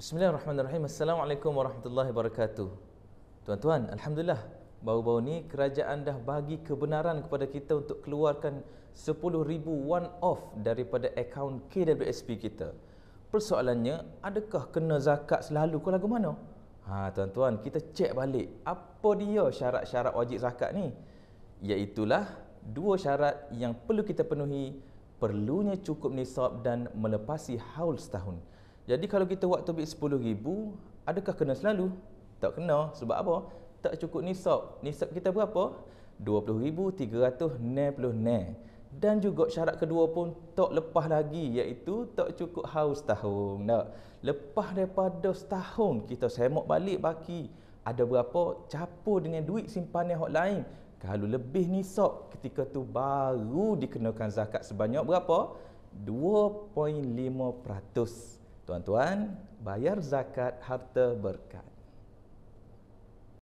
Bismillahirrahmanirrahim. Assalamualaikum warahmatullahi wabarakatuh. Tuan-tuan, alhamdulillah baru-baru ni kerajaan dah bagi kebenaran kepada kita untuk keluarkan 10,000 one off daripada akaun KWSP kita. Persoalannya, adakah kena zakat selalu ke lagu mana? Ha, tuan-tuan, kita cek balik apa dia syarat-syarat wajib zakat ni. Iaitulah dua syarat yang perlu kita penuhi, perlunya cukup nisab dan melepasi haul setahun. Jadi kalau kita waktu ambil RM10,000, adakah kena selalu? Tak kena. Sebab apa? Tak cukup nisab. Nisab kita berapa? RM20,360. Dan juga syarat kedua pun tak lepas lagi iaitu tak cukup haus setahun. Tak. Lepas daripada setahun kita semak balik baki. Ada berapa capur dengan duit simpanan hak lain. Kalau lebih nisab ketika tu baru dikenakan zakat sebanyak berapa? 2.5%. Tuan-tuan, bayar zakat harta berkat.